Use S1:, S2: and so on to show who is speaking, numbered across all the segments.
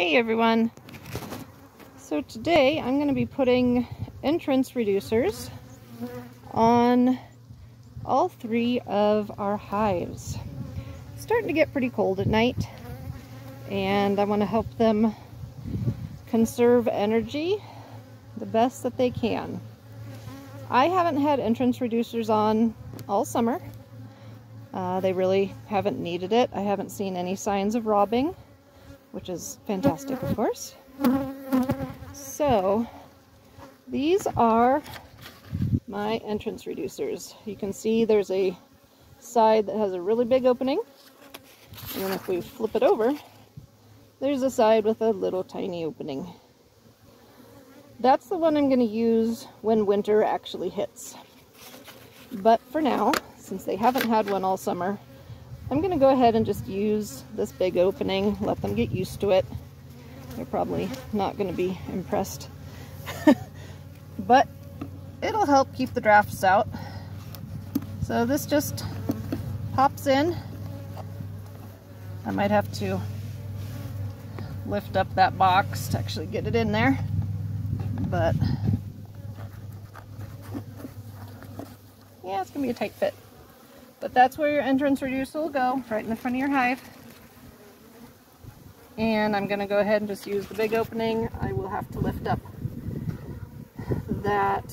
S1: Hey everyone! So today I'm going to be putting entrance reducers on all three of our hives. It's starting to get pretty cold at night and I want to help them conserve energy the best that they can. I haven't had entrance reducers on all summer. Uh, they really haven't needed it. I haven't seen any signs of robbing which is fantastic, of course. So, these are my entrance reducers. You can see there's a side that has a really big opening, and then if we flip it over, there's a side with a little tiny opening. That's the one I'm going to use when winter actually hits. But for now, since they haven't had one all summer, I'm going to go ahead and just use this big opening, let them get used to it. They're probably not going to be impressed. but it'll help keep the drafts out. So this just pops in. I might have to lift up that box to actually get it in there. But yeah, it's to be a tight fit. But that's where your entrance reducer will go, right in the front of your hive. And I'm going to go ahead and just use the big opening. I will have to lift up that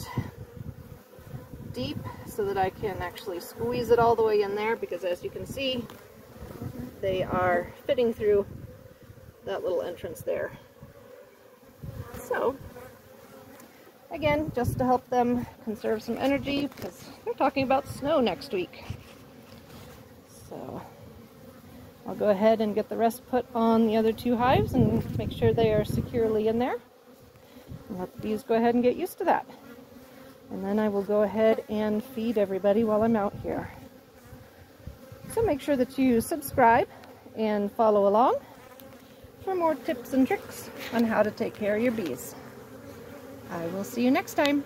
S1: deep so that I can actually squeeze it all the way in there because as you can see, they are fitting through that little entrance there. So, again, just to help them conserve some energy because they're talking about snow next week. So I'll go ahead and get the rest put on the other two hives and make sure they are securely in there. Let the bees go ahead and get used to that. And then I will go ahead and feed everybody while I'm out here. So make sure that you subscribe and follow along for more tips and tricks on how to take care of your bees. I will see you next time.